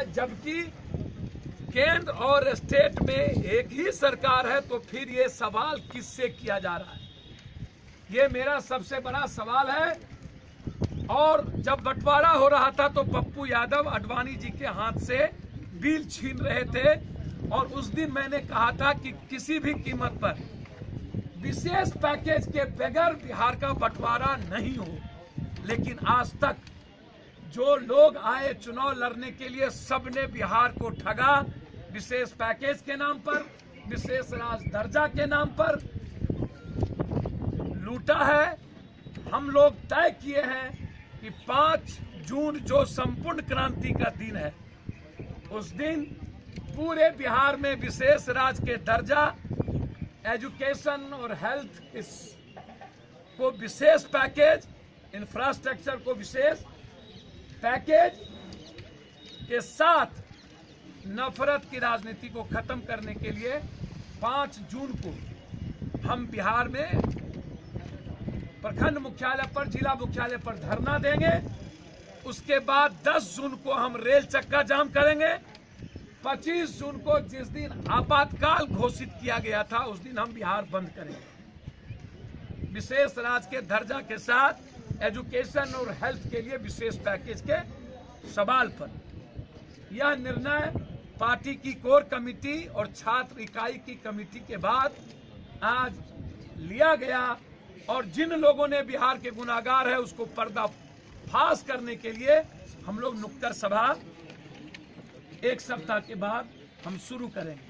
है जबकि केंद्र और स्टेट में एक ही सरकार है तो फिर ये सवाल किससे किया जा रहा है? ये मेरा सबसे बड़ा सवाल है। और जब बंटवारा हो रहा था तो पप्पू यादव अडवाणी जी के हाथ से बिल छीन रहे थे। और उस दिन मैंने कहा था कि किसी भी कीमत पर विशेष पैकेज के बगैर बिहार का बंटवारा नहीं हो। लेकिन आज तक जो लोग आए चुनाव लड़ने के लिए, सबने बिहार को ठगा, विशेष पैकेज के नाम पर, विशेष राज दर्जा के नाम पर। लूटा है। हम लोग तय किए हैं कि 5 जून जो संपूर्ण क्रांति का दिन है, उस दिन पूरे बिहार में विशेष राज के दर्जा, एजुकेशन और हेल्थ इस को विशेष पैकेज, इंफ्रास्ट्रक्चर को विशेष पैकेज के साथ नफरत की राजनीति को खत्म करने के लिए 5 जून को हम बिहार में प्रखंड मुख्यालय पर, जिला मुख्यालय पर धरना देंगे। उसके बाद 10 जून को हम रेल चक्का जाम करेंगे। 25 जून को जिस दिन आपातकाल घोषित किया गया था, उस दिन हम बिहार बंद करेंगे। विशेष राज के दर्जा के साथ एजुकेशन और हेल्थ के लिए विशेष पैकेज के सवाल पर। यह निर्णय पार्टी की कोर कमेटी और छात्र इकाई की कमेटी के बाद आज लिया गया और जिन लोगों ने बिहार के गुनागार है, उसको पर्दाफाश करने के लिए हम लोग नुक्कड़ सभा एक सप्ताह के बाद हम शुरू करेंगे।